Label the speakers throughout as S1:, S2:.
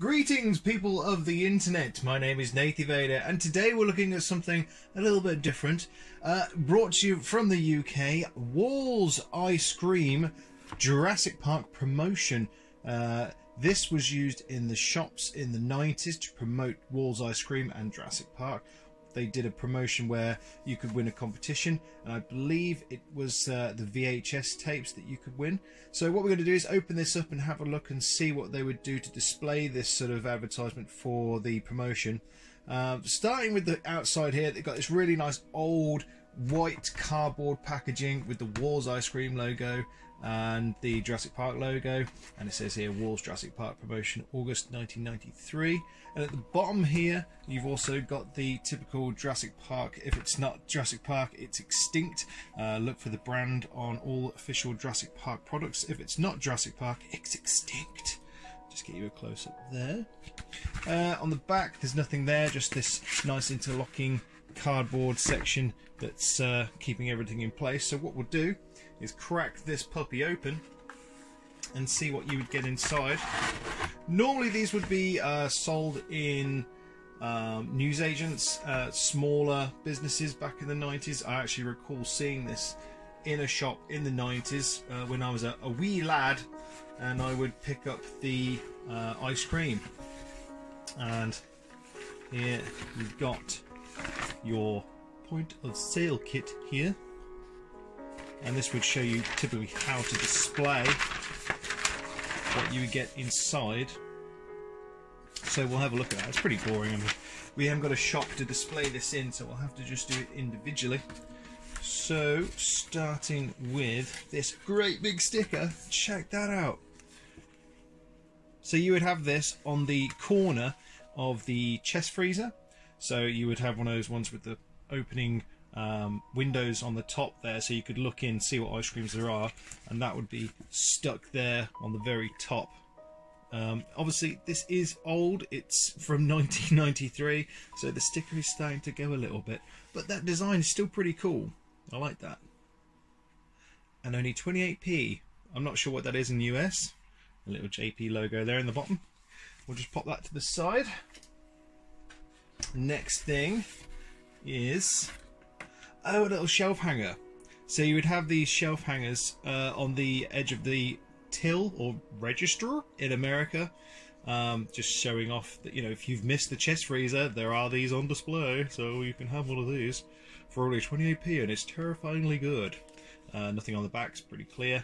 S1: Greetings, people of the internet. My name is Nathy Vader, and today we're looking at something a little bit different. Uh, brought to you from the UK, Walls Ice Cream Jurassic Park promotion. Uh, this was used in the shops in the 90s to promote Walls Ice Cream and Jurassic Park they did a promotion where you could win a competition. And I believe it was uh, the VHS tapes that you could win. So what we're going to do is open this up and have a look and see what they would do to display this sort of advertisement for the promotion. Um, starting with the outside here they've got this really nice old white cardboard packaging with the Walls ice cream logo and the Jurassic Park logo and it says here Walls Jurassic Park promotion August 1993 and at the bottom here you've also got the typical Jurassic Park. If it's not Jurassic Park it's extinct. Uh, look for the brand on all official Jurassic Park products. If it's not Jurassic Park it's extinct. Just get you a close up there. Uh, on the back there's nothing there just this nice interlocking cardboard section that's uh, keeping everything in place so what we'll do is crack this puppy open and see what you would get inside. Normally these would be uh, sold in um, newsagents, uh, smaller businesses back in the 90s. I actually recall seeing this in a shop in the 90s uh, when I was a, a, wee lad and I would pick up the uh, ice cream. And here you've got your point of sale kit here. And this would show you typically how to display what you get inside. So we'll have a look at that. It's pretty boring. I mean, we haven't got a shop to display this in so we'll have to just do it individually. So starting with this great big sticker. Check that out. So you would have this on the corner of the chest freezer so you would have one of those ones with the opening um, windows on the top there so you could look in see what ice creams there are and that would be stuck there on the very top. Um, obviously this is old. It's from 1993 so the sticker is starting to go a little bit. But that design is still pretty cool. I like that. And only 28p I'm not sure what that is in US a little JP logo there in the bottom. We'll just pop that to the side next thing is Oh, a little shelf hanger. So you would have these shelf hangers uh, on the edge of the till or register in America, um, just showing off that you know if you've missed the chest freezer, there are these on display, so you can have one of these for only 28p, and it's terrifyingly good. Uh, nothing on the back, it's pretty clear.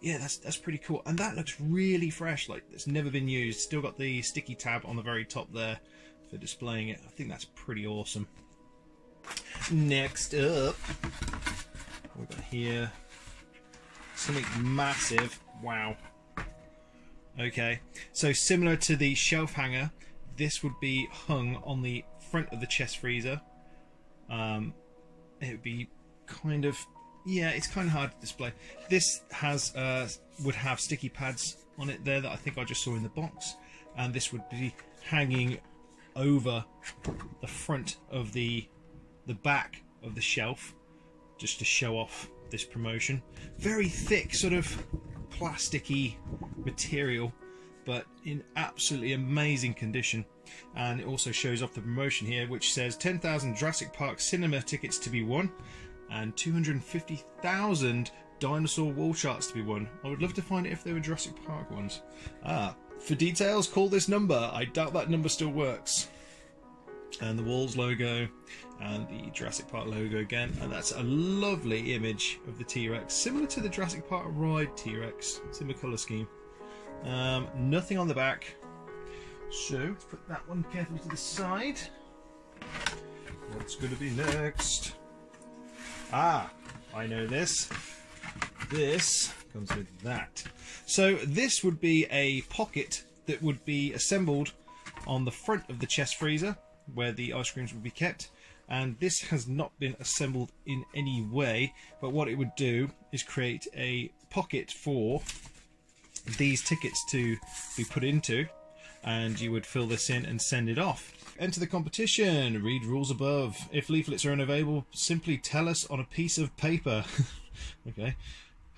S1: Yeah, that's that's pretty cool, and that looks really fresh, like it's never been used. Still got the sticky tab on the very top there for displaying it. I think that's pretty awesome. Next up, we got here something massive. Wow. Okay, so similar to the shelf hanger, this would be hung on the front of the chest freezer. Um, it would be kind of yeah, it's kind of hard to display. This has uh, would have sticky pads on it there that I think I just saw in the box, and this would be hanging over the front of the the back of the shelf just to show off this promotion. Very thick, sort of plasticky material, but in absolutely amazing condition. And it also shows off the promotion here, which says 10,000 Jurassic Park cinema tickets to be won and 250,000 dinosaur wall charts to be won. I would love to find it if they were Jurassic Park ones. Ah, for details, call this number. I doubt that number still works. And the walls logo and the Jurassic Park logo again. And that's a lovely image of the T-Rex similar to the Jurassic Park ride T-Rex similar colour scheme. Um, nothing on the back. So put that one carefully to the side. What's going to be next? Ah I know this. This comes with that so this would be a pocket that would be assembled on the front of the chest freezer where the ice creams would be kept and this has not been assembled in any way but what it would do is create a pocket for these tickets to be put into and you would fill this in and send it off. Enter the competition, read rules above. If leaflets are unavailable, simply tell us on a piece of paper. okay.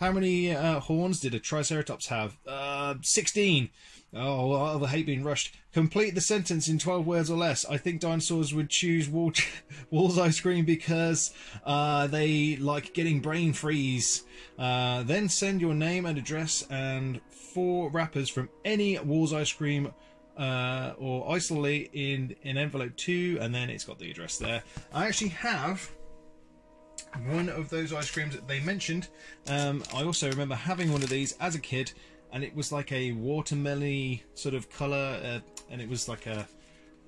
S1: How many uh, horns did a Triceratops have? Uh, 16. Oh, I hate being rushed. Complete the sentence in 12 words or less. I think dinosaurs would choose Wall- Wall's ice cream because uh, they like getting brain freeze. Uh, then send your name and address and four wrappers from any Wall's ice cream uh, or isolate in an envelope two, and then it's got the address there. I actually have one of those ice creams that they mentioned. Um, I also remember having one of these as a kid, and it was like a watermelon sort of color, uh, and it was like a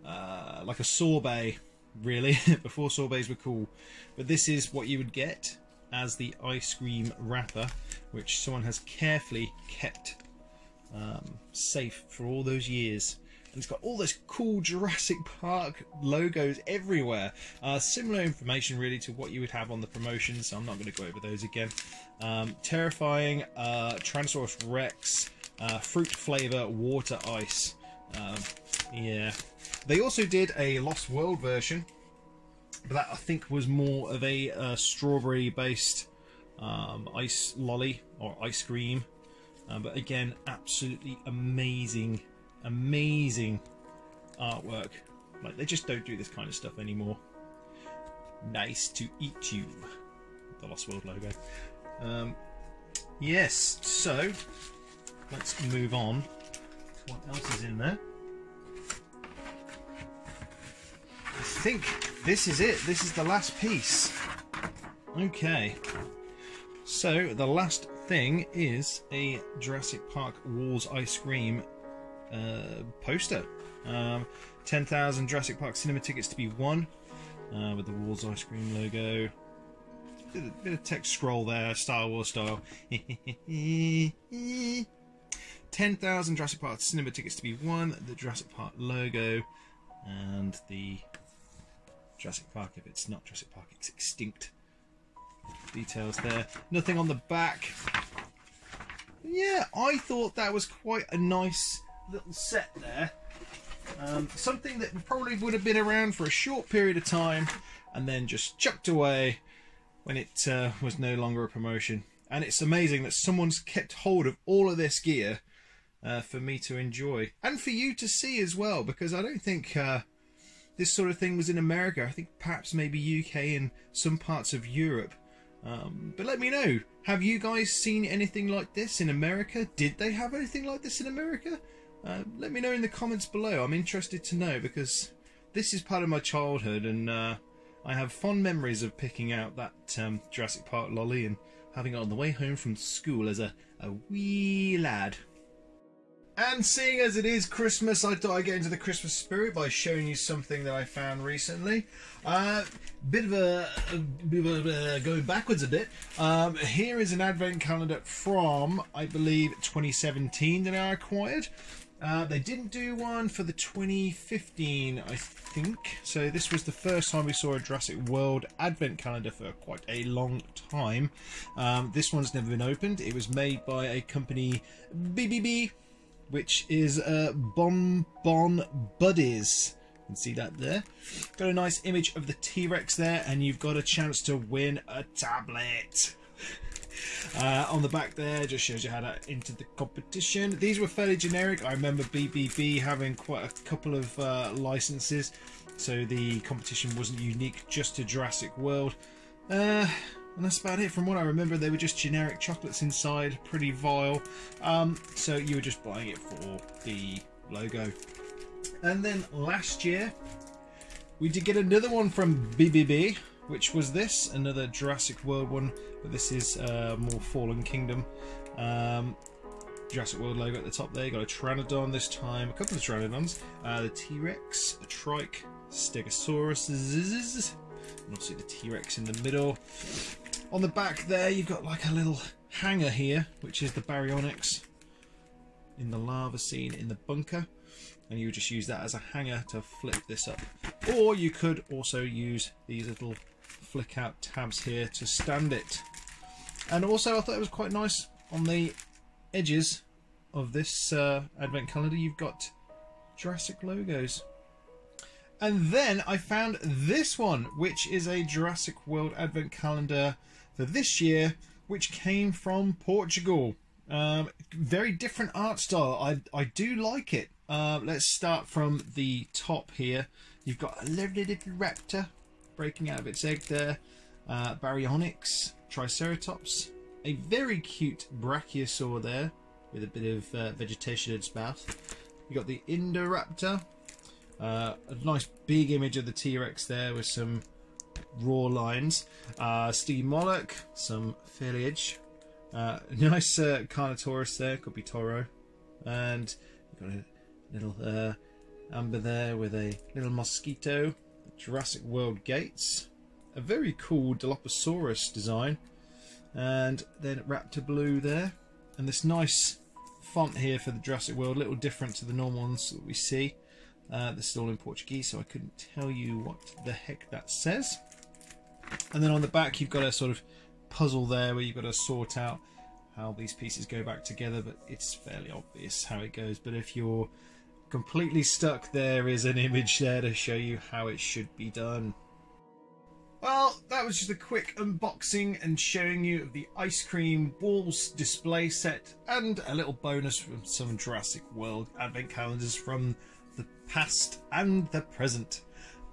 S1: uh, like a sorbet, really. Before sorbets were cool, but this is what you would get as the ice cream wrapper, which someone has carefully kept um, safe for all those years. And it's got all this cool Jurassic Park logos everywhere. Uh, similar information, really, to what you would have on the promotion, so I'm not going to go over those again. Um, terrifying uh, Rex uh, fruit flavor water ice. Um, yeah. They also did a Lost World version, but that I think was more of a uh, strawberry based um, ice lolly or ice cream. Uh, but again, absolutely amazing, amazing artwork. Like they just don't do this kind of stuff anymore. Nice to eat you. The Lost World logo. Um, yes, so let's move on. What else is in there? I think this is it. This is the last piece. Okay. So the last thing is a Jurassic Park Walls Ice Cream poster. Um, 10,000 Jurassic Park cinema tickets to be won uh, with the Walls Ice Cream logo. Bit of text scroll there, Star Wars style. 10,000 Jurassic Park cinema tickets to be won, the Jurassic Park logo, and the Jurassic Park, if it's not Jurassic Park, it's extinct. Details there. Nothing on the back. Yeah, I thought that was quite a nice little set there. Um, something that probably would have been around for a short period of time and then just chucked away when it uh, was no longer a promotion. And it's amazing that someone's kept hold of all of this gear uh, for me to enjoy and for you to see as well, because I don't think uh, this sort of thing was in America. I think perhaps maybe UK and some parts of Europe. Um, but let me know. Have you guys seen anything like this in America? Did they have anything like this in America? Uh, let me know in the comments below. I'm interested to know because this is part of my childhood and uh, I have fond memories of picking out that um, Jurassic Park lolly and having it on the way home from school as a, a wee lad. And seeing as it is Christmas, I thought I'd get into the Christmas spirit by showing you something that I found recently. Uh, bit of a, a bit of a, uh, going backwards a bit. Um, here is an advent calendar from, I believe, 2017 that I acquired. Uh, they didn't do one for the 2015, I think. So this was the first time we saw a Jurassic World advent calendar for quite a long time. Um, this one's never been opened. It was made by a company, BBB, which is uh, Bon Bon Buddies. You can see that there. Got a nice image of the T-Rex there, and you've got a chance to win a tablet. Uh, on the back there, just shows you how to enter the competition. These were fairly generic. I remember BBB having quite a couple of uh, licenses, so the competition wasn't unique just to Jurassic World. Uh, and that's about it. From what I remember, they were just generic chocolates inside, pretty vile. Um, so you were just buying it for the logo. And then last year, we did get another one from BBB, which was this, another Jurassic World one, but this is uh, more Fallen Kingdom. Um, Jurassic World logo at the top there. You got a Pteranodon this time, a couple of Pteranodons, uh, the T-Rex, a Trike, Stegosaurus, and obviously the T-Rex in the middle. On the back there, you've got like a little hanger here, which is the Baryonyx in the lava scene in the bunker. And you would just use that as a hanger to flip this up. Or you could also use these little flick out tabs here to stand it. And also I thought it was quite nice on the edges of this uh, advent calendar you've got Jurassic logos. And then I found this one, which is a Jurassic World advent calendar for this year, which came from Portugal. Um, very different art style. I I do like it. Uh, let's start from the top here. You've got a lovely little raptor breaking out of its egg there. Uh, Baryonyx, Triceratops, a very cute Brachiosaur there with a bit of uh, vegetation in its mouth. You got the Indoraptor, uh, a nice big image of the T-Rex there with some raw lines. Uh, Stygimoloch, some foliage. Uh, nice uh, Carnotaurus there, could be Toro. And you've got a little uh, amber there with a little mosquito. Jurassic World gates. A very cool Dilophosaurus design. And then Raptor Blue there. And this nice font here for the Jurassic World, a little different to the normal ones that we see. Uh, this is all in Portuguese, so I couldn't tell you what the heck that says. And then on the back, you've got a sort of puzzle there where you've got to sort out how these pieces go back together, but it's fairly obvious how it goes. But if you're completely stuck, there is an image there to show you how it should be done. Well, that was just a quick unboxing and showing you of the ice cream walls display set and a little bonus from some Jurassic World advent calendars from the past and the present.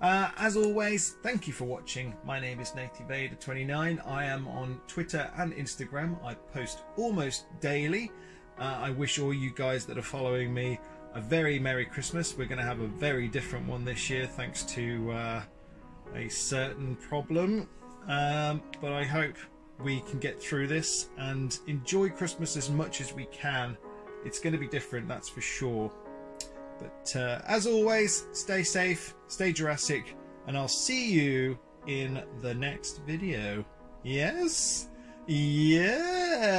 S1: Uh, as always, thank you for watching. My name is Nathy Vader 29 I am on Twitter and Instagram. I post almost daily. Uh, I wish all you guys that are following me a very Merry Christmas. We're going to have a very different one this year thanks to uh, a certain problem. Um, but I hope we can get through this and enjoy Christmas as much as we can. It's going to be different, that's for sure. But uh, as always, stay safe, stay Jurassic, and I'll see you in the next video. Yes? Yes!